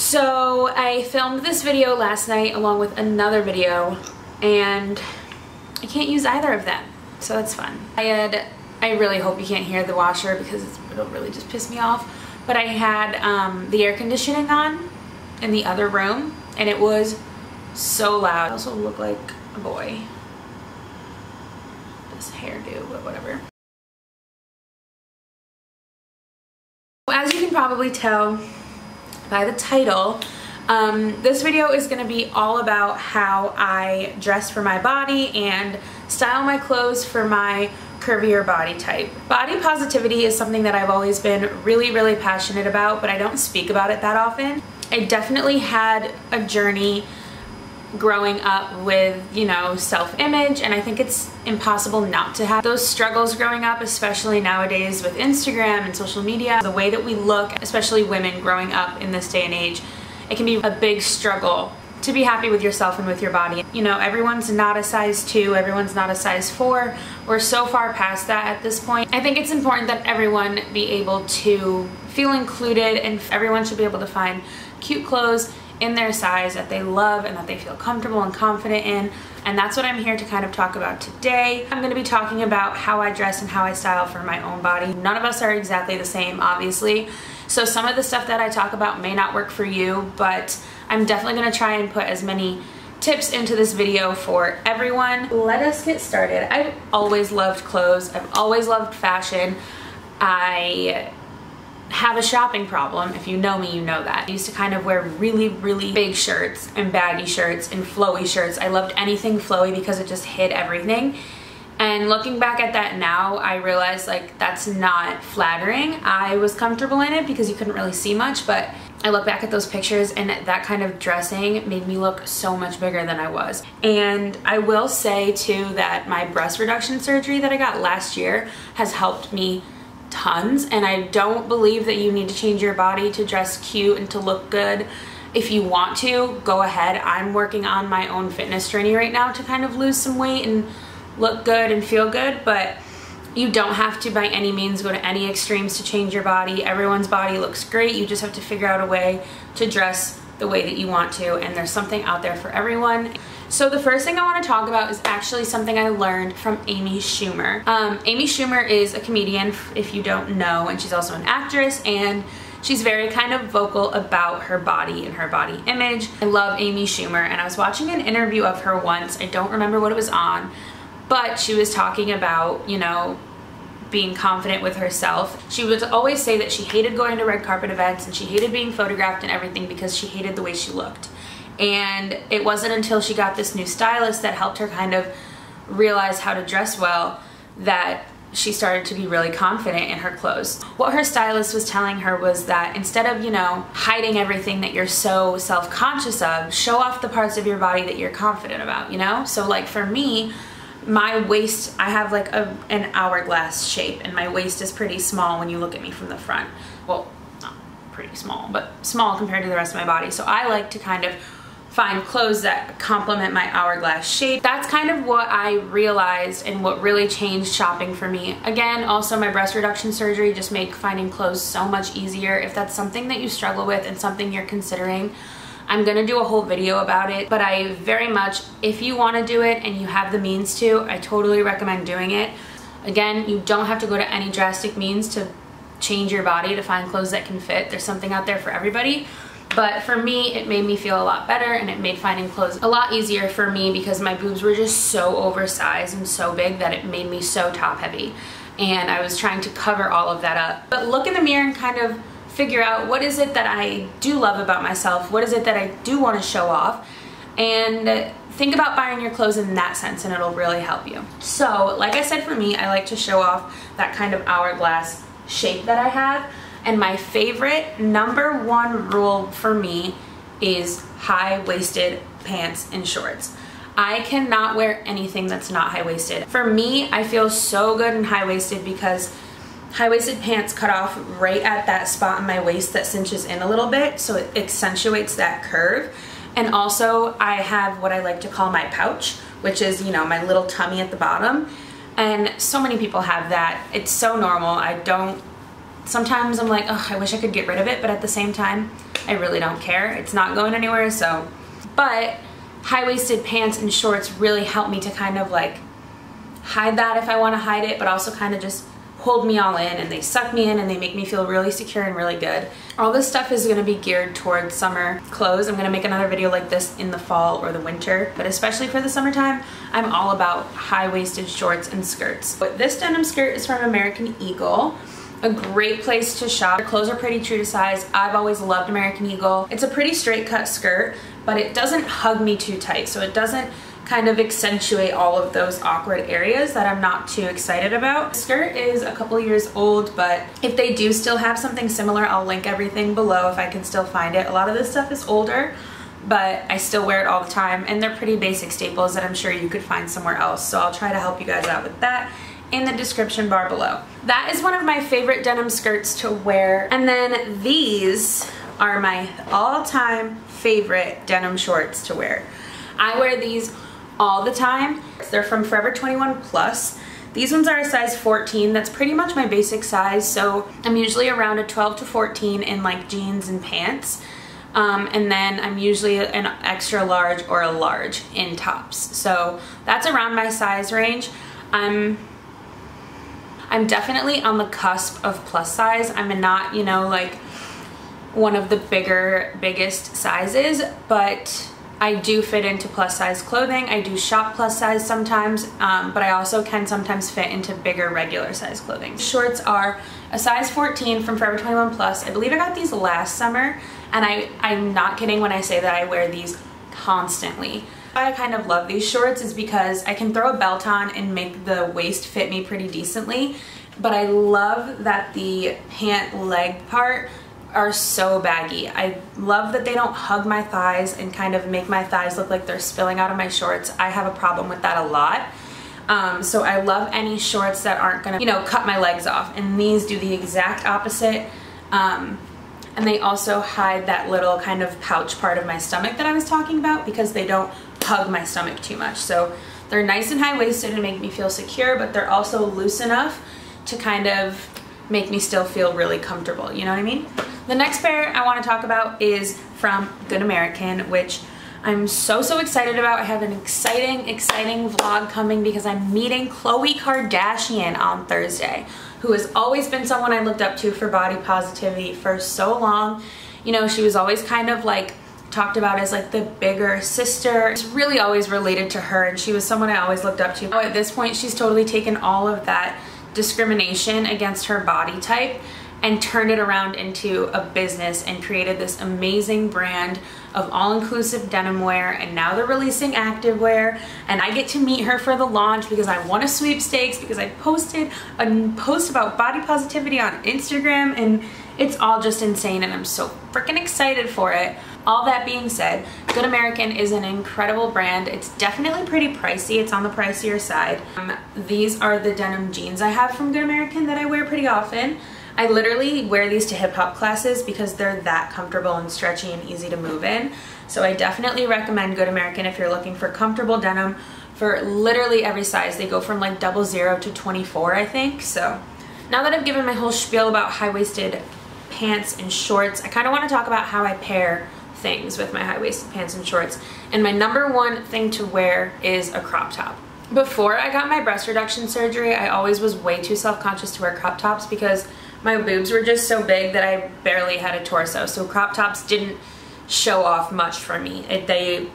So I filmed this video last night along with another video and I can't use either of them. So that's fun. I had, I really hope you can't hear the washer because it'll really just piss me off. But I had um, the air conditioning on in the other room and it was so loud. I also look like a boy. This hairdo, but whatever. As you can probably tell by the title, um, this video is going to be all about how I dress for my body and style my clothes for my curvier body type. Body positivity is something that I've always been really, really passionate about, but I don't speak about it that often. I definitely had a journey growing up with, you know, self-image and I think it's impossible not to have those struggles growing up, especially nowadays with Instagram and social media. The way that we look, especially women growing up in this day and age, it can be a big struggle to be happy with yourself and with your body. You know, everyone's not a size 2, everyone's not a size 4. We're so far past that at this point. I think it's important that everyone be able to feel included and everyone should be able to find cute clothes in their size that they love and that they feel comfortable and confident in and that's what I'm here to kind of talk about today. I'm going to be talking about how I dress and how I style for my own body. None of us are exactly the same obviously so some of the stuff that I talk about may not work for you but I'm definitely going to try and put as many tips into this video for everyone. Let us get started. I've always loved clothes. I've always loved fashion. I have a shopping problem. If you know me, you know that. I used to kind of wear really, really big shirts and baggy shirts and flowy shirts. I loved anything flowy because it just hid everything. And looking back at that now, I realized like that's not flattering. I was comfortable in it because you couldn't really see much, but I look back at those pictures and that kind of dressing made me look so much bigger than I was. And I will say too that my breast reduction surgery that I got last year has helped me tons and I don't believe that you need to change your body to dress cute and to look good. If you want to, go ahead. I'm working on my own fitness journey right now to kind of lose some weight and look good and feel good, but you don't have to by any means go to any extremes to change your body. Everyone's body looks great. You just have to figure out a way to dress the way that you want to and there's something out there for everyone. So the first thing I want to talk about is actually something I learned from Amy Schumer. Um, Amy Schumer is a comedian, if you don't know, and she's also an actress, and she's very kind of vocal about her body and her body image. I love Amy Schumer, and I was watching an interview of her once, I don't remember what it was on, but she was talking about, you know, being confident with herself. She would always say that she hated going to red carpet events and she hated being photographed and everything because she hated the way she looked. And it wasn't until she got this new stylist that helped her kind of realize how to dress well that she started to be really confident in her clothes. What her stylist was telling her was that instead of, you know, hiding everything that you're so self-conscious of, show off the parts of your body that you're confident about, you know? So like for me, my waist, I have like a, an hourglass shape and my waist is pretty small when you look at me from the front. Well, not pretty small, but small compared to the rest of my body. So I like to kind of find clothes that complement my hourglass shape. That's kind of what I realized and what really changed shopping for me. Again, also my breast reduction surgery just made finding clothes so much easier. If that's something that you struggle with and something you're considering, I'm gonna do a whole video about it, but I very much, if you wanna do it and you have the means to, I totally recommend doing it. Again, you don't have to go to any drastic means to change your body to find clothes that can fit. There's something out there for everybody. But for me, it made me feel a lot better and it made finding clothes a lot easier for me because my boobs were just so oversized and so big that it made me so top heavy. And I was trying to cover all of that up. But look in the mirror and kind of figure out what is it that I do love about myself, what is it that I do want to show off, and think about buying your clothes in that sense and it'll really help you. So, like I said for me, I like to show off that kind of hourglass shape that I have, and my favorite number one rule for me is high-waisted pants and shorts. I cannot wear anything that's not high-waisted. For me, I feel so good in high-waisted because high-waisted pants cut off right at that spot in my waist that cinches in a little bit so it accentuates that curve and also I have what I like to call my pouch which is you know my little tummy at the bottom and so many people have that it's so normal I don't sometimes I'm like, oh, I wish I could get rid of it, but at the same time, I really don't care. It's not going anywhere, so. But high-waisted pants and shorts really help me to kind of like hide that if I want to hide it, but also kind of just hold me all in and they suck me in and they make me feel really secure and really good. All this stuff is gonna be geared towards summer clothes. I'm gonna make another video like this in the fall or the winter, but especially for the summertime, I'm all about high-waisted shorts and skirts. But this denim skirt is from American Eagle a great place to shop. Their clothes are pretty true to size. I've always loved American Eagle. It's a pretty straight cut skirt, but it doesn't hug me too tight, so it doesn't kind of accentuate all of those awkward areas that I'm not too excited about. The skirt is a couple years old, but if they do still have something similar, I'll link everything below if I can still find it. A lot of this stuff is older, but I still wear it all the time, and they're pretty basic staples that I'm sure you could find somewhere else, so I'll try to help you guys out with that in the description bar below. That is one of my favorite denim skirts to wear. And then these are my all-time favorite denim shorts to wear. I wear these all the time. They're from Forever 21 Plus. These ones are a size 14. That's pretty much my basic size. So I'm usually around a 12 to 14 in like jeans and pants. Um, and then I'm usually an extra large or a large in tops. So that's around my size range. I'm I'm definitely on the cusp of plus size. I'm not, you know, like one of the bigger, biggest sizes, but I do fit into plus size clothing. I do shop plus size sometimes, um, but I also can sometimes fit into bigger regular size clothing. Shorts are a size 14 from Forever 21 Plus. I believe I got these last summer, and I, I'm not kidding when I say that I wear these constantly. I kind of love these shorts is because I can throw a belt on and make the waist fit me pretty decently but I love that the pant leg part are so baggy. I love that they don't hug my thighs and kind of make my thighs look like they're spilling out of my shorts. I have a problem with that a lot. Um, so I love any shorts that aren't gonna, you know, cut my legs off. And these do the exact opposite. Um, and they also hide that little kind of pouch part of my stomach that I was talking about because they don't hug my stomach too much. So they're nice and high-waisted and make me feel secure, but they're also loose enough to kind of make me still feel really comfortable, you know what I mean? The next pair I wanna talk about is from Good American, which I'm so, so excited about. I have an exciting, exciting vlog coming because I'm meeting Khloe Kardashian on Thursday, who has always been someone I looked up to for body positivity for so long. You know, she was always kind of like talked about as like the bigger sister. It's really always related to her and she was someone I always looked up to. At this point, she's totally taken all of that discrimination against her body type and turned it around into a business and created this amazing brand of all-inclusive denim wear and now they're releasing activewear and I get to meet her for the launch because I won a sweepstakes because I posted a post about body positivity on Instagram and it's all just insane and I'm so freaking excited for it. All that being said, Good American is an incredible brand. It's definitely pretty pricey. It's on the pricier side. Um, these are the denim jeans I have from Good American that I wear pretty often. I literally wear these to hip hop classes because they're that comfortable and stretchy and easy to move in. So I definitely recommend Good American if you're looking for comfortable denim for literally every size. They go from like double zero to 24, I think. So now that I've given my whole spiel about high-waisted pants and shorts, I kind of want to talk about how I pair things with my high-waisted pants and shorts. And my number one thing to wear is a crop top. Before I got my breast reduction surgery, I always was way too self-conscious to wear crop tops because my boobs were just so big that I barely had a torso. So crop tops didn't show off much for me. It, they,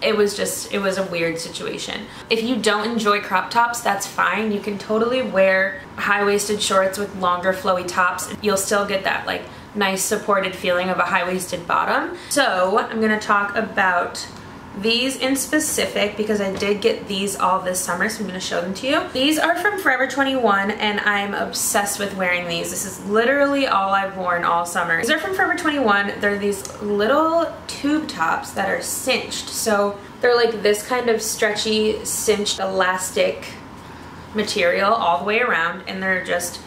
it was just, it was a weird situation. If you don't enjoy crop tops, that's fine. You can totally wear high-waisted shorts with longer flowy tops. You'll still get that like nice supported feeling of a high-waisted bottom. So I'm gonna talk about these in specific because I did get these all this summer so I'm going to show them to you. These are from Forever 21 and I'm obsessed with wearing these. This is literally all I've worn all summer. These are from Forever 21. They're these little tube tops that are cinched. So they're like this kind of stretchy cinched elastic material all the way around and they're just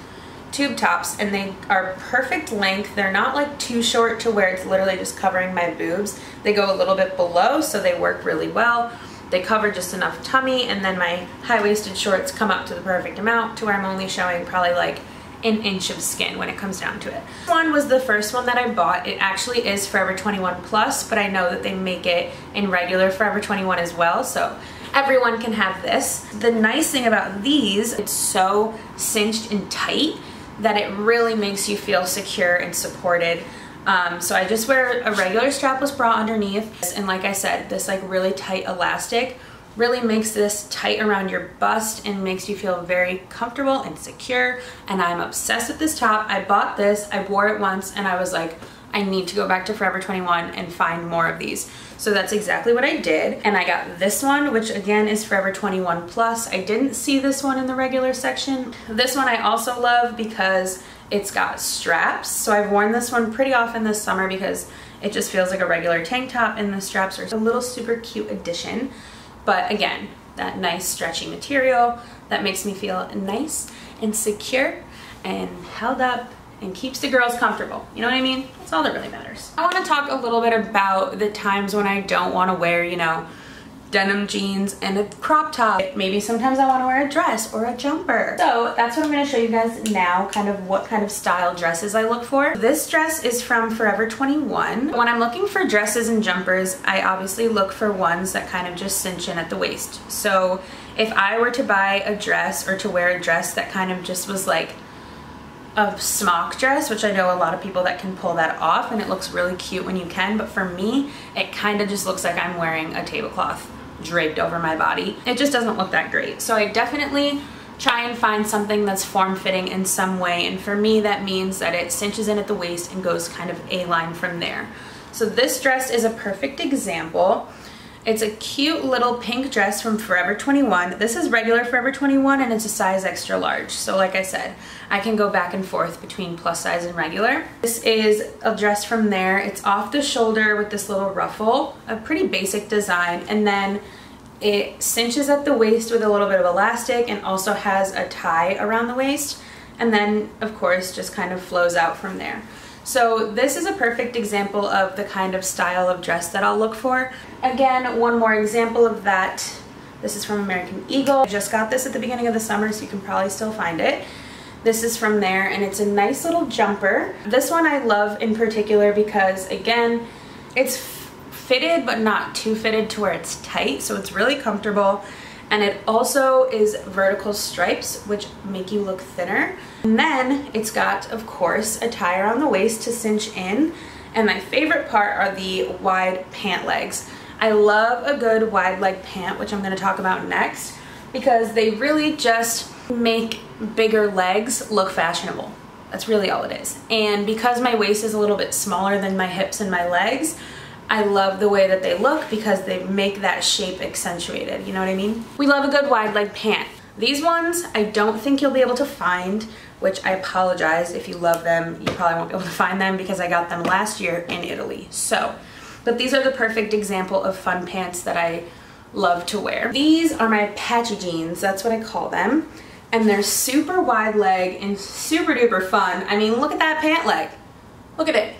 tube tops and they are perfect length. They're not like too short to where it's literally just covering my boobs. They go a little bit below so they work really well. They cover just enough tummy and then my high-waisted shorts come up to the perfect amount to where I'm only showing probably like an inch of skin when it comes down to it. This one was the first one that I bought. It actually is Forever 21 Plus, but I know that they make it in regular Forever 21 as well, so everyone can have this. The nice thing about these, it's so cinched and tight that it really makes you feel secure and supported. Um, so I just wear a regular strapless bra underneath and like I said, this like really tight elastic really makes this tight around your bust and makes you feel very comfortable and secure and I'm obsessed with this top. I bought this, I wore it once and I was like, I need to go back to Forever 21 and find more of these. So that's exactly what I did. And I got this one, which again is Forever 21 Plus. I didn't see this one in the regular section. This one I also love because it's got straps. So I've worn this one pretty often this summer because it just feels like a regular tank top and the straps are a little super cute addition. But again, that nice stretchy material that makes me feel nice and secure and held up and keeps the girls comfortable. You know what I mean? That's all that really matters. I want to talk a little bit about the times when I don't want to wear, you know, denim jeans and a crop top. Maybe sometimes I want to wear a dress or a jumper. So that's what I'm going to show you guys now, kind of what kind of style dresses I look for. This dress is from Forever 21. When I'm looking for dresses and jumpers, I obviously look for ones that kind of just cinch in at the waist. So if I were to buy a dress or to wear a dress that kind of just was like a smock dress, which I know a lot of people that can pull that off and it looks really cute when you can, but for me, it kind of just looks like I'm wearing a tablecloth draped over my body. It just doesn't look that great. So I definitely try and find something that's form-fitting in some way and for me that means that it cinches in at the waist and goes kind of A-line from there. So this dress is a perfect example. It's a cute little pink dress from Forever 21. This is regular Forever 21 and it's a size extra large. So like I said, I can go back and forth between plus size and regular. This is a dress from there. It's off the shoulder with this little ruffle, a pretty basic design. And then it cinches at the waist with a little bit of elastic and also has a tie around the waist. And then of course just kind of flows out from there. So this is a perfect example of the kind of style of dress that I'll look for. Again, one more example of that. This is from American Eagle. I just got this at the beginning of the summer, so you can probably still find it. This is from there and it's a nice little jumper. This one I love in particular because again, it's fitted but not too fitted to where it's tight so it's really comfortable and it also is vertical stripes which make you look thinner. And then it's got of course a tie around the waist to cinch in and my favorite part are the wide pant legs. I love a good wide leg pant which I'm going to talk about next because they really just make bigger legs look fashionable. That's really all it is. And because my waist is a little bit smaller than my hips and my legs, I love the way that they look because they make that shape accentuated, you know what I mean? We love a good wide leg pant. These ones, I don't think you'll be able to find, which I apologize if you love them. You probably won't be able to find them because I got them last year in Italy. So, but these are the perfect example of fun pants that I love to wear. These are my patchy jeans, that's what I call them and they're super wide leg and super duper fun. I mean, look at that pant leg. Look at it.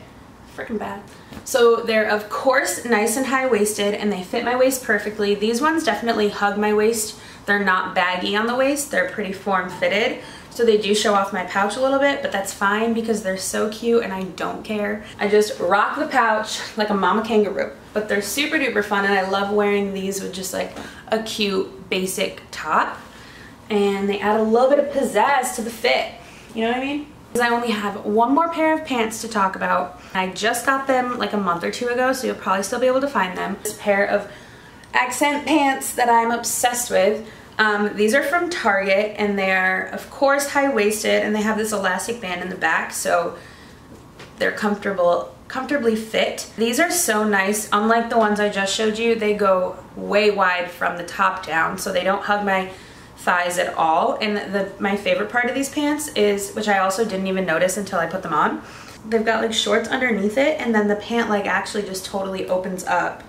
Freaking bad. So they're of course nice and high-waisted and they fit my waist perfectly. These ones definitely hug my waist. They're not baggy on the waist. They're pretty form-fitted. So they do show off my pouch a little bit, but that's fine because they're so cute and I don't care. I just rock the pouch like a mama kangaroo. But they're super duper fun and I love wearing these with just like a cute basic top and they add a little bit of pizzazz to the fit. You know what I mean? I only have one more pair of pants to talk about. I just got them like a month or two ago, so you'll probably still be able to find them. This pair of accent pants that I'm obsessed with. Um, these are from Target and they're of course high-waisted and they have this elastic band in the back so they're comfortable comfortably fit. These are so nice. Unlike the ones I just showed you, they go way wide from the top down so they don't hug my thighs at all. And the, my favorite part of these pants is, which I also didn't even notice until I put them on, they've got like shorts underneath it and then the pant like actually just totally opens up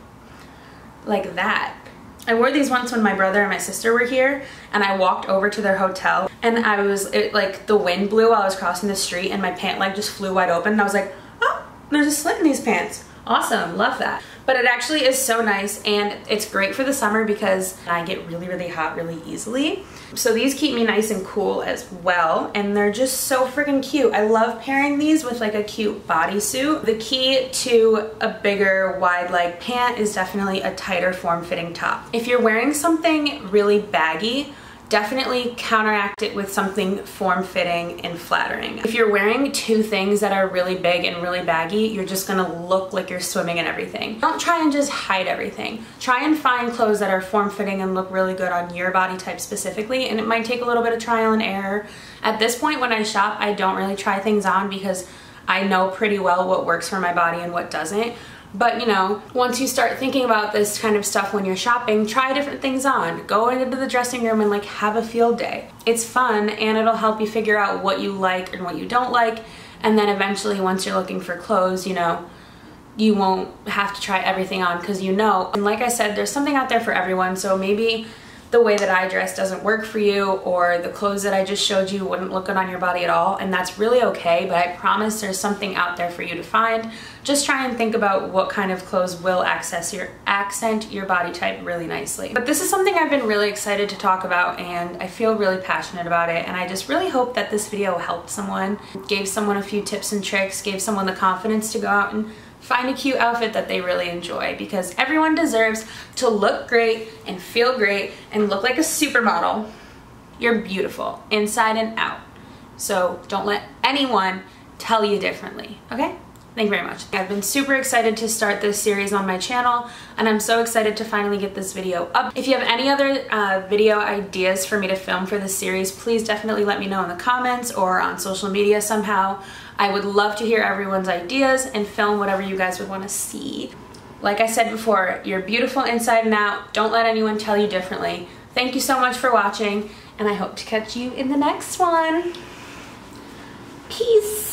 like that. I wore these once when my brother and my sister were here and I walked over to their hotel and I was, it, like the wind blew while I was crossing the street and my pant leg just flew wide open and I was like, oh, there's a slit in these pants. Awesome, love that. But it actually is so nice and it's great for the summer because I get really, really hot really easily. So these keep me nice and cool as well and they're just so freaking cute. I love pairing these with like a cute bodysuit. The key to a bigger wide leg pant is definitely a tighter form-fitting top. If you're wearing something really baggy, definitely counteract it with something form-fitting and flattering. If you're wearing two things that are really big and really baggy, you're just gonna look like you're swimming in everything. Don't try and just hide everything. Try and find clothes that are form-fitting and look really good on your body type specifically, and it might take a little bit of trial and error. At this point when I shop, I don't really try things on because I know pretty well what works for my body and what doesn't. But you know, once you start thinking about this kind of stuff when you're shopping, try different things on. Go into the dressing room and like have a field day. It's fun and it'll help you figure out what you like and what you don't like. And then eventually once you're looking for clothes, you know, you won't have to try everything on because you know. And like I said, there's something out there for everyone. So maybe the way that I dress doesn't work for you or the clothes that I just showed you wouldn't look good on your body at all and that's really okay but I promise there's something out there for you to find. Just try and think about what kind of clothes will access your accent your body type really nicely. But this is something I've been really excited to talk about and I feel really passionate about it and I just really hope that this video helped someone, gave someone a few tips and tricks, gave someone the confidence to go out and find a cute outfit that they really enjoy because everyone deserves to look great and feel great and look like a supermodel. You're beautiful inside and out. So don't let anyone tell you differently, okay? Thank you very much. I've been super excited to start this series on my channel and I'm so excited to finally get this video up. If you have any other uh, video ideas for me to film for this series, please definitely let me know in the comments or on social media somehow. I would love to hear everyone's ideas and film whatever you guys would want to see. Like I said before, you're beautiful inside and out. Don't let anyone tell you differently. Thank you so much for watching, and I hope to catch you in the next one. Peace.